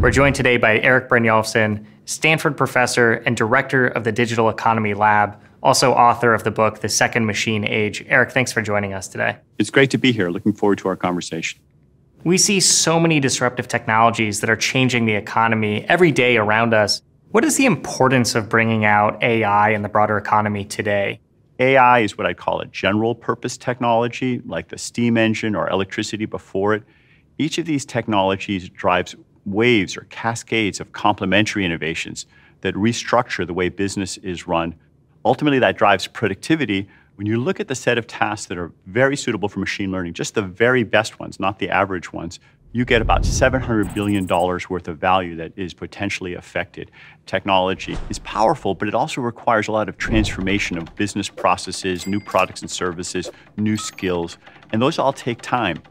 We're joined today by Eric Brynjolfsson, Stanford professor and director of the Digital Economy Lab, also author of the book, The Second Machine Age. Eric, thanks for joining us today. It's great to be here. Looking forward to our conversation. We see so many disruptive technologies that are changing the economy every day around us. What is the importance of bringing out AI in the broader economy today? AI is what I call a general purpose technology, like the steam engine or electricity before it. Each of these technologies drives waves or cascades of complementary innovations that restructure the way business is run. Ultimately, that drives productivity. When you look at the set of tasks that are very suitable for machine learning, just the very best ones, not the average ones, you get about $700 billion worth of value that is potentially affected. Technology is powerful, but it also requires a lot of transformation of business processes, new products and services, new skills, and those all take time.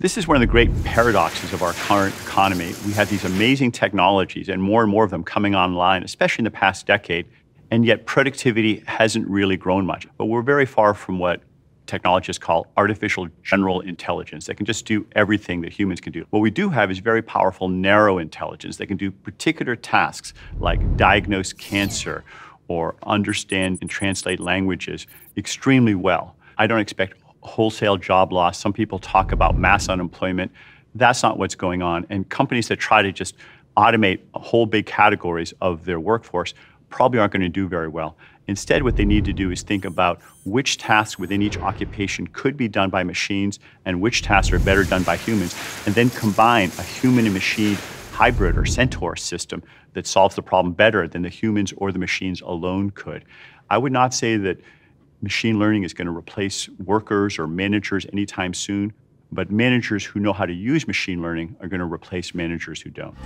This is one of the great paradoxes of our current economy. We have these amazing technologies and more and more of them coming online, especially in the past decade, and yet productivity hasn't really grown much. But we're very far from what technologists call artificial general intelligence that can just do everything that humans can do. What we do have is very powerful narrow intelligence that can do particular tasks like diagnose cancer or understand and translate languages extremely well. I don't expect wholesale job loss. Some people talk about mass unemployment. That's not what's going on. And companies that try to just automate whole big categories of their workforce probably aren't going to do very well. Instead, what they need to do is think about which tasks within each occupation could be done by machines and which tasks are better done by humans, and then combine a human and machine hybrid or centaur system that solves the problem better than the humans or the machines alone could. I would not say that machine learning is going to replace workers or managers anytime soon, but managers who know how to use machine learning are going to replace managers who don't.